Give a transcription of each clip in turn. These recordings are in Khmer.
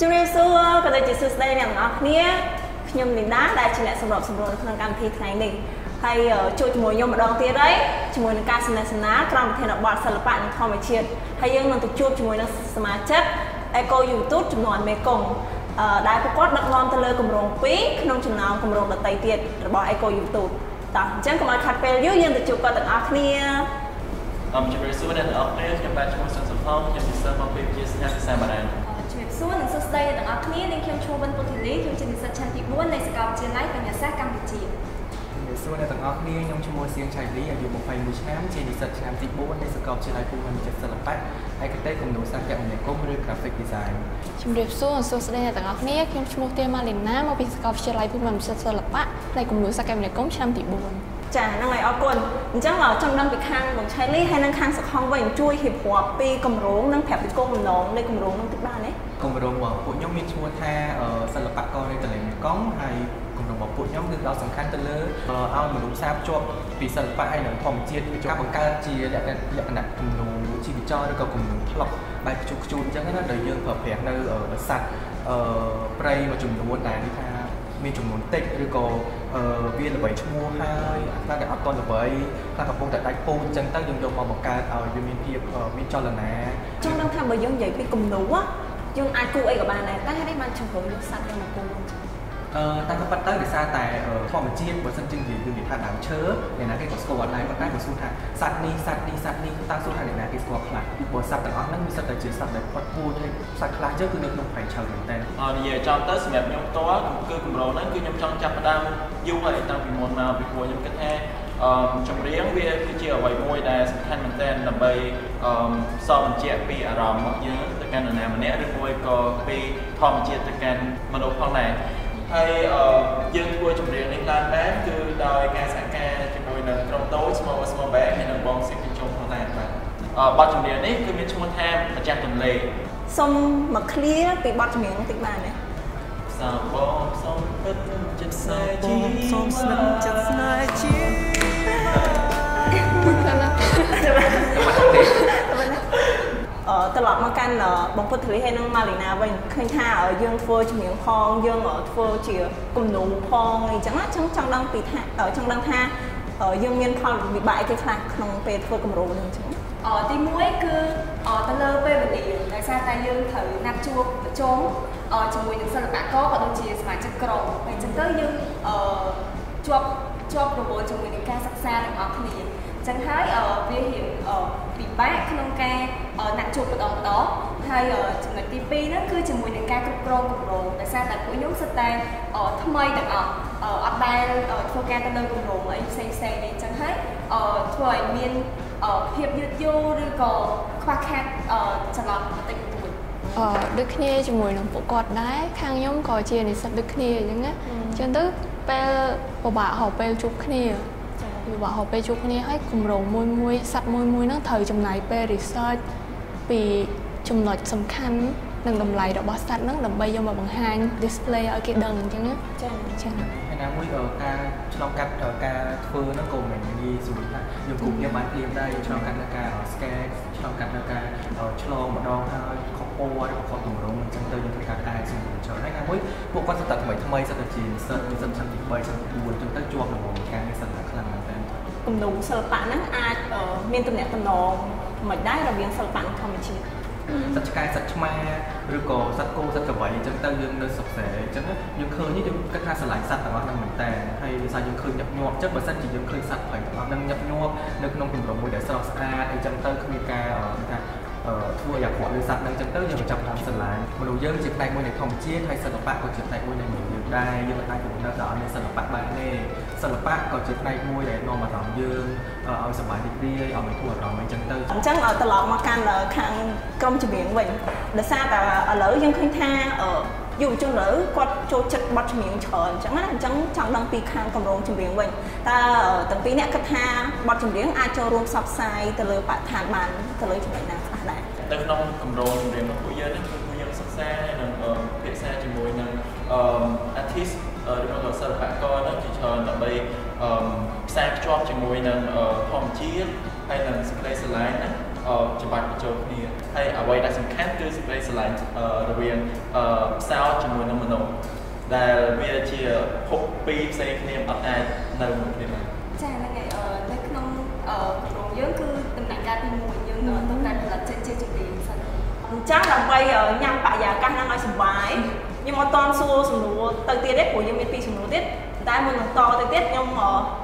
ជំរាបសួរក៏ដូចជាសួស្តីអ្នកទាំងអស់គ្នាខ្ញុំលីណាដែលជាអ្នកសម្របសម្រួលក្នុងកម្មវិធីថ្ងៃនេះហើយជួបជាមួយខ្ញុំម្ដងទៀតហើយជាមួយនឹងការសនាសនាក្រមប្រធានបទសិល្បៈនិងធម្មជាតិហើយយើងនឹងទៅជួបជាមួយនឹងសមាជិក Eco YouTube ចំនួនមេកុងដែលប្រកបដឹកនាំទៅលើគម្រោង2ក្នុងចំណោមគម្រោងដទៃទៀតរបស់ Eco YouTube តោះអញ្ចឹងកុំឲ្យខាត់ពេលយូរយើងទៅជួបគាត់ទាំងអស់គ្នាអមជំរាបសួរអ្នកទាំងអស់គ្នាខ្ញុំបាទឈ្មោះសុនសុផងខ្ញុំជាសិស្សមកពីវិទ្យាស្ថានភាសាបារាំងជំរាប សួរនិងសួស្តីអ្នកទាំងអស់គ្នានាងខ្ញុំឈ្មោះវិនពុទ្ធិលីខ្ញុំជានិស្សិតឆ្នាំទី4នៃសាកលវិទ្យាល័យបញ្ញាសាស្ត្រកម្ពុជាសួរអ្នកទាំងអស់គ្នាខ្ញុំឈ្មោះសៀងឆៃលីអាយុ21ឆ្នាំជានិស្សិតឆ្នាំទី4នៃសាកលវិទ្យាល័យភូមិន្ទចិត្តសិល្បៈឯកទេសគំនូរសាស្ត្រគមនាគមន៍ឬ graphic design ជំរាបសួរសួស្តីអ្នកទាំងអស់គ្នាខ្ញុំឈ្មោះទេម៉ាលីណាមកពីសាកលវិទ្យាល័យភូមិន្ទចិត្តសិល្បៈផ្នែកគំនូរសាស្ត្រគមនាគមន៍ឆ្នាំទី4ចាហ្នឹងហើយអរគុណអញ្ចឹងចង់ដឹងពីខាងបងឆៃលីហើយនិងខាងសខំវិញជួយរៀបរាប់ពីគម្រោងនិងប្រាប់ពីគោលបំណងនៃគម្រោងនោះតិចបានទេ គម្រោងរបស់ពួកខ្ញុំមានឈ្មោះថាសិល្បករនៃតលេងកង់ហើយគម្រោងរបស់ពួកខ្ញុំគឺដល់សំខាន់ទៅលើឲ្យមនុស្សសាភ្ជាប់ពីសិល្បៈហើយនិងធម្មជាតិការបង្កើតជាលក្ខណៈលក្ខណៈគំនូរជីវចលឬក៏គំនូរផ្លុកបែបខ្ជុះខ្ជួនអញ្ចឹងណាដែលយើងប្រើប្រាស់នៅសัตว์ព្រៃមួយចំនួនដែលនេះថាមានចំនួនតិចឬក៏វាល្បីឈ្មោះហើយខ្លះដែលអត់ទាន់ល្បីខ្លះកំពុងតែដាច់ពូជអញ្ចឹងទៅយើងយកមកបង្កើតឲ្យវាមានភាពមានចលនាចង់ដឹងថាបើយើងនិយាយពីគំនូរ យើងអាចគូអីក៏បានដែរតែហេតុអីបានជ្រើសរើសយកសត្វទៅមកគូអឺតែក៏ប៉ុន្តែដោយសារតែធម្មជាតិបើសិនជានិយាយយើងនិយាយថាដើមឈើអ្នកណាគេក៏ស្គាល់ដែរប៉ុន្តែបើសួរថាសត្វនេះសត្វនេះសត្វនេះតើសួរថាអ្នកណាគេស្គាល់ខ្លះបើសត្វទាំងអស់ហ្នឹងវាសិតតែជាសត្វដែលផុតពូជហើយសត្វខ្លះជើគឺនៅក្នុងព្រៃឈើមែនតើអឺនិយាយចំទៅសម្រាប់ខ្ញុំផ្ទាល់គឺគម្រោងហ្នឹងគឺខ្ញុំចង់ចាប់ផ្ដើមយូរហើយតាំងពីមុនមកពីព្រោះខ្ញុំគិតថា អឺចម្រៀងវាគឺជាអ្វីមួយដែលសំខាន់មែនទែនដើម្បីអឺសបញ្ជាក់ពីអារម្មណ៍របស់យើងទៅកាន់នរណាម្នាក់ឬមួយក៏ពីធម្មជាតិទៅកាន់មនុស្សផងដែរហើយយើងធ្វើចម្រៀងនេះឡើងដែរគឺដោយការសហការជាមួយនឹងក្រុមតូច Small Small Band ហើយនឹងបងសិទ្ធិជុំផងដែរបាទបទចម្រៀងនេះគឺមានឈ្មោះថាម្ចាស់ទន្លេសុំមកឃ្លាពីបទចម្រៀងបន្តិចបានទេសាបងសុំពិតចិត្តស្នេហ៍ជីសុំស្និទ្ធចិត្ត ត្រឡប់មកកាន់បងពុទ្ធរីហើយនឹងម៉ាលីណាវិញឃើញថាយើងធ្វើជំនាញផងយើងធ្វើជាគំនូផងអីចឹងណាចឹងចង់ដឹងពីថាចង់ដឹងថាយើងមានផលវិបាកអីគេខ្លះក្នុងពេលធ្វើគម្រោងនេះចឹងអទី1គឺទៅលើពេលវេលាដោយសារតែយើងត្រូវណាត់ជួបប្រជុំជាមួយនឹងសិល្បករក៏ដូចជាសមាជិកក្រុមហើយចឹងទៅយើងជាប់ជាប់រវល់ជាមួយនឹងការសិក្សាទាំងអស់គ្នាចឹងហើយវារៀងពិបាកក្នុងការ ណាត់ជួបម្ដងម្ដងហើយចំណុចទី2ហ្នឹងគឺជាមួយនឹងការគ្រប់គ្រងគម្រោងដោយសារតែពួកខ្ញុំសិតតែថ្មីទាំងអស់អត់ដែលធ្វើការទៅលើគម្រោងអីផ្សេងផ្សេងនេះចឹងហើយធ្វើឲ្យមានភាពយឺតយូរឬក៏ខ្វះខាតចន្លោះបន្តិចបន្តួចអឺដូចគ្នាជាមួយនឹងពួកគាត់ដែរខាងខ្ញុំក៏ជានិស្សិតដូចគ្នាអញ្ចឹងណាអញ្ចឹងទៅពេលពិបាករកពេលជួបគ្នាពិបាករកពេលជួបគ្នាហើយគម្រោងមួយមួយសัตว์មួយមួយហ្នឹងត្រូវចំណាយពេល research ពីចំណុចសំខាន់និងតម្លៃរបស់សัตว์ហ្នឹងដើម្បីយកមកបង្ហាញ display ឲ្យគេដឹងអញ្ចឹងណាចា៎ចា៎ហើយណាមួយការឆ្លងកាត់ការធ្វើហ្នឹងក៏មិនងាយស្រួលណាយើងគ្រប់គ្នាបានព្រៀងដែរឆ្លងកាត់លើការ scan ឆ្លងកាត់លើការឆ្លងម្ដងហើយខុសពណ៌ឬក៏ខុសទម្រង់អញ្ចឹងទៅយើងធ្វើការកែសម្រួលច្រើនហើយណាមួយពួកគាត់សិតតែថ្មីថ្មីសិតតែជានិស្សិតនិស្សិតឆ្នាំទី3ឆ្នាំទី4អញ្ចឹងទៅជាប់នឹងការងារសិតតែខ្លាំងមែនតើគំនូរសិល្បៈហ្នឹងអាចមានទំនាក់ទំនង មិនដែររវាងសិល្បៈនិងធម្មជាតិសត្វឆ្កែសត្វឆ្មាឬក៏សត្វគោសត្វក្របីអញ្ចឹងទៅយើងនៅសុខស្រួលអញ្ចឹងយើងឃើញយើងគិតថាស្រឡាញ់សត្វទាំងអស់ហ្នឹងមែនតើហើយដោយសារយើងឃើញញឹកញាប់អញ្ចឹងបើសិនជាយើងឃើញសត្វព្រៃទាំងអស់ហ្នឹងញឹកញាប់នៅក្នុងគម្រោងមួយដែលស្រស់ស្អាតអញ្ចឹងទៅគ្មានការថាធ្វើឲ្យអាក្រក់លើសត្វហ្នឹងចឹងទៅយើងចាប់តាមស្រឡាញ់មនុស្សយើងជាផ្នែកមួយនៃធម្មជាតិហើយសិល្បៈក៏ជាផ្នែកមួយនៃមនុស្សយើងដែរយើងមិនអាចកំណត់ដល់មានសិល្បៈបានទេ សិល្បៈក៏ជាផ្នែកមួយដែលនាំអារម្មណ៍យើងឲ្យសប្បាយរីករាយឲ្យមានគួរអារម្មណ៍អញ្ចឹងទៅអញ្ចឹងត្រឡប់មកកាន់ខាងក្រុមចម្រៀងវិញដោយសារតែឥឡូវយើងឃើញថាយុវជនឥឡូវគាត់ចូលចិត្តបទចម្រៀងច្រើនអញ្ចឹងណាអញ្ចឹងចង់ដឹងពីខាងកម្រងចម្រៀងវិញតើទាំងពីរអ្នកគិតថាបទចម្រៀងអាចចូលរួមផ្សព្វផ្សាយទៅលើបរិស្ថានបានទៅលើចំណុចណាខ្លះដែរនៅក្នុងកម្រងចម្រៀងរបស់ពួកយើងនេះគឺពួកយើងសិក្សានិងពិភាក្សាជាមួយនឹង artist របស់សិល្បករហ្នឹងជាច្រើនដើម្បីផ្សារភ្ជាប់ជាមួយនឹងធម្មជាតិហើយនឹងសេចក្តីស្រឡាញ់ណាច្បាច់បញ្ចូលគ្នាហើយអ្វីដែលសំខាន់គឺសេចក្តីស្រឡាញ់រវាងផ្សោតជាមួយនឹងមនុស្សដែលវាជាភពពីរផ្សេងគ្នាអត់អាចនៅមួយគ្នាបានចាហ្នឹងហើយនៅក្នុងក្រុមយើងគឺដំណាក់កាលទី1យើងនៅដំណាក់ផលិតចេញជាជំនាញសិនអញ្ចឹងដើម្បីញ៉ាំបរិយាកាសហ្នឹងឲ្យសុបាយ ខ្ញុំអត់តន់សួរសំណួរទៅទៀតទេព្រោះយើងមានពីរសំណួរទៀតតែមុននឹងតទៅទៀតខ្ញុំ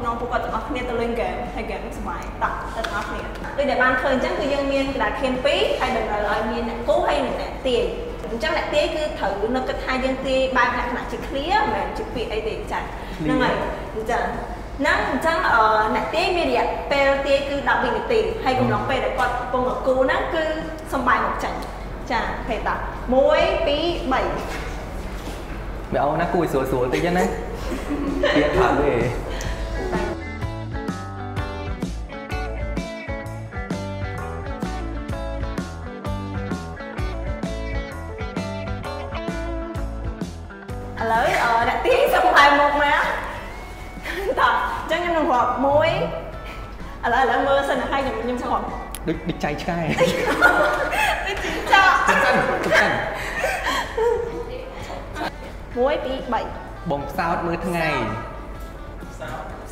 នាំពួកគាត់ទាំងអស់គ្នាទៅលេងហ្គេមហើយហ្គេមសុបាយតោះទៅទាំងអស់គ្នាដូចដែលបានឃើញអញ្ចឹងគឺយើងមានកណ្ដាលខៀន2ហើយតម្រូវឲ្យមានអ្នកគូហើយនិងអ្នកទាយអញ្ចឹងអ្នកទាយគឺត្រូវនឹកគិតថាយើងទាយបែបលក្ខណៈជា clear មិនមែនជាពាក្យអីទេចាហ្នឹងហើយអញ្ចឹងហ្នឹងអញ្ចឹងអឺអ្នកទាយមានរយៈពេលទាយគឺ12នាទីហើយកំឡុងពេលដែលគាត់កំពុងគូហ្នឹងគឺសំបាយមកចាញ់ចាហេតា1 2 3 ម៉ែអូនណាគួយស្រួលស្រួលតិចណាទៀតថើទេឥឡូវអឺអ្នកទាយសុំបាយមុខមកតោះអញ្ចឹងខ្ញុំ 1 2 3បងផ្សោតមើលថ្ងៃ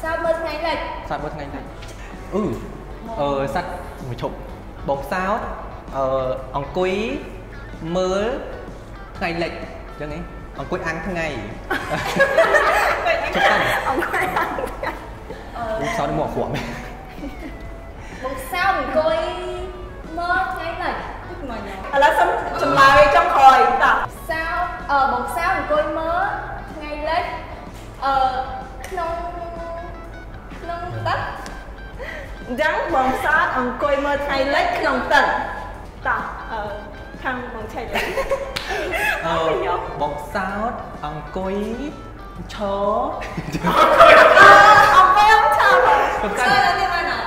សោតមើលថ្ងៃលិចផ្សោតមើលថ្ងៃនេះអឺអឺសัตว์មួយឈប់បងផ្សោតអឺអង្គុយមើលថ្ងៃលិចអញ្ចឹងឯងអង្គុយអាំងថ្ងៃចុចសិនអង្គុយអានបងផ្សោតមកអក្រក់មែនបងសោតអង្គុយ អញ្ចឹងបងសោតអង្គុយមើលថ្ងៃលិចក្នុងទឹកតោះអឺខាងបងឆៃទៅអឺបងផ្សោតអង្គុយឈរអង្គុយអង្គឆាប់ចុចសោសិនតនេះបានអត់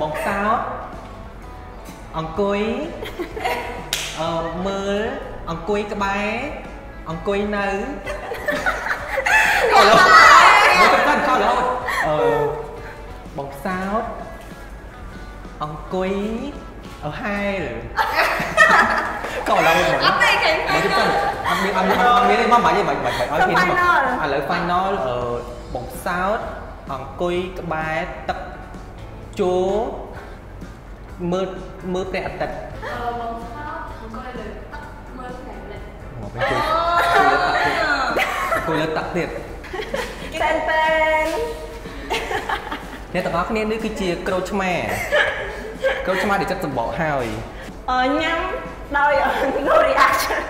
បងផ្សោតអង្គុយអឺមើលអង្គុយក្បែរអង្គុយនៅអរ អង្គុយ ở hai rồi còn đâu mà អត់ទេគេ mà chúng ta ăn miếng ăn miếng ăn miếng đi mắm bảy gì bảy bảy bảy nói Xong phim mà final. à lợi final ở bột sáo hòn cùi cái bài tập chúa mưa mưa tẹt tẹt អឺបងសោតអង្គុយលើទឹកមើលថ្ងៃលិច ngồi bên cùi cùi lên tắt thiệt តែនតែនអ្នកទាំងអស់គ្នានេះគឺជាក្រូចឆ្មា ក្រូចឆ្មាដែលចិត្តសម្បកហើយអឺញ៉ាំដោយ no reaction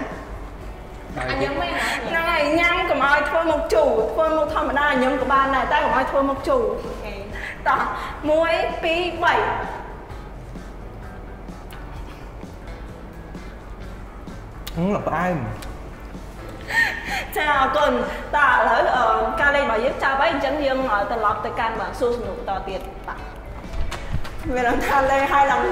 អញញ៉ាំមែនណាហ្នឹងហើយញ៉ាំកុំឲ្យធ្វើមុខជូរធ្វើមុខធម្មតាញ៉ាំក៏បានដែរតែកុំឲ្យធ្វើមុខជូរតោះ1 2 3 ừ, là phải ai mà ចាអរគុណតើឥឡូវអឺការលេងរបស់យើងចាប់ហើយអញ្ចឹងយើងអឺត្រឡប់ទៅកាន់បាទសួរសំណួរបន្តទៀតបាទ មានន័យថាលេងហើយឡើង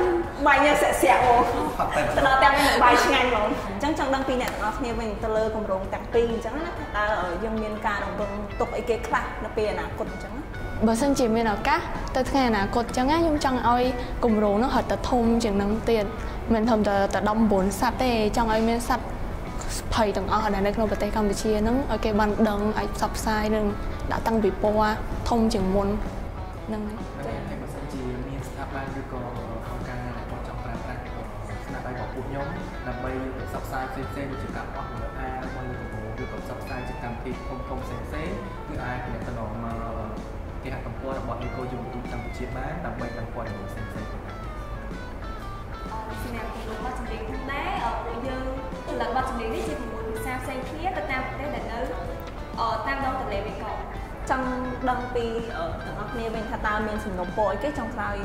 បាយញ៉ាំសាក់សាក់អូផាត់តែទៅដល់ទាំងនេះបាយឆ្ងាញ់ហ្មងអញ្ចឹងចង់ដឹងពីអ្នកទាំងអស់គ្នាវិញទៅលើគម្រោងទាំងពីរអញ្ចឹងណាថាតើយើងមានការរំពឹងទុកអីគេខ្លះនៅពេលអនាគតអញ្ចឹងណាបើសិនជាមានឱកាសទៅថ្ងៃអនាគតអញ្ចឹងណាខ្ញុំចង់ឲ្យគម្រោងនោះរត់ទៅធំជាងនឹងទៀតមិនធំតែតែ19សត្វទេចង់ឲ្យមានសត្វភ័យទាំងអស់ដែលនៅក្នុងប្រទេសកម្ពុជាហ្នឹងឲ្យគេបានដឹងអាចផ្សព្វផ្សាយនិងដាក់តាំងពិព័រណ៍ធំជាងមុនហ្នឹងហើយ ដើម្បីផ្សព្វផ្សាយផ្សេងៗដូចជាការអស់រអាមកលើកម្ពុជាឬក៏ផ្សព្វផ្សាយជាកម្មវិធីធំធំផ្សេងៗគឺអាចទំនាក់ទំនងមកគេហទំព័ររបស់ Eco YouTube កម្ពុជាបានដើម្បីដឹងព័ត៌មានផ្សេងៗទៅដែរអឺសម្រាប់គម្រោងបទចម្រៀងផងដែរអឺពួកយើងផលិតបទចម្រៀងនេះជា6ភាសាផ្សេងគ្នាទៅតាមប្រទេសដែលនៅអឺតាមដងទន្លេមេគង្គចង់ដឹងពីអឺទាំងអស់គ្នាវិញថាតើមានសំណុំពរអីគេចង់ឆ្លើយ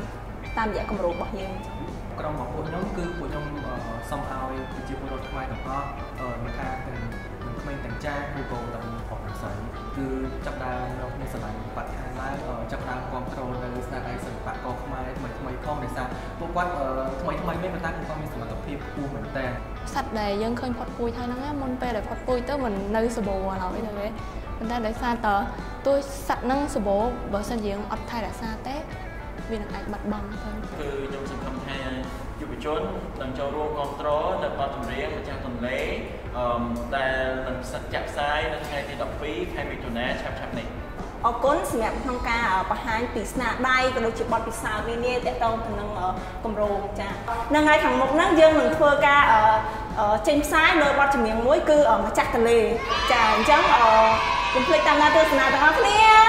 តាមរយៈគម្រោងរបស់យើងអញ្ចឹងក្រុមរបស់ពួកខ្ញុំគឺពួកខ្ញុំអឺសូមឲ្យប្រជាពលរដ្ឋខ្មែរទាំងអស់អឺមិនថាទាំងទាំងក្មេងទាំងចាស់ឬក៏ទាំងប្រុសទាំងស្រីគឺចាប់ផ្ដើមរកគ្នាស្រឡាញ់បរិស្ថានឡើងអឺចាប់ផ្ដើមគ្រប់គ្រងនៅស្នាដៃសិល្បករខ្មែរថ្មីថ្មីៗផងដោយសារពួកគាត់អឺថ្មីថ្មីៗមែនប៉ុន្តែពួកគាត់មានសមត្ថភាពខ្ពស់មែនតើសត្វដែលយើងឃើញផុតពូជហើយហ្នឹងណាមុនពេលដែលផុតពូជទៅមិននៅសបោឡើយទៅទេប៉ុន្តែដោយសារតើទោះសត្វហ្នឹងសបោបើសិនជាយើងអត់ថែរក្សាទេ វានឹងអាចបាត់បង់ទៅគឺខ្ញុំសង្ឃឹមថាយុវជននឹងចូលរួមគ្រប់គ្រងនៅបទចម្រៀងម្ចាស់ទន្លេអឺដែលនឹងផ្សាយចាក់ផ្សាយនៅថ្ងៃទី12ខែមិថុនាឆាប់ឆាប់ៗនេះអរគុណសម្រាប់ក្នុងការបង្ហាញពីស្នាដៃក៏ដូចជាបទពិសោធន៍នានាទាក់ទងទៅនឹងគម្រោងចានឹងហើយខាងមុខហ្នឹងយើងនឹងធ្វើការចេញផ្សាយលើបទចម្រៀងមួយគឺម្ចាស់ទន្លេចាអញ្ចឹងកុំភ្លេចតាមដានទស្សនាទាំងអស់គ្នា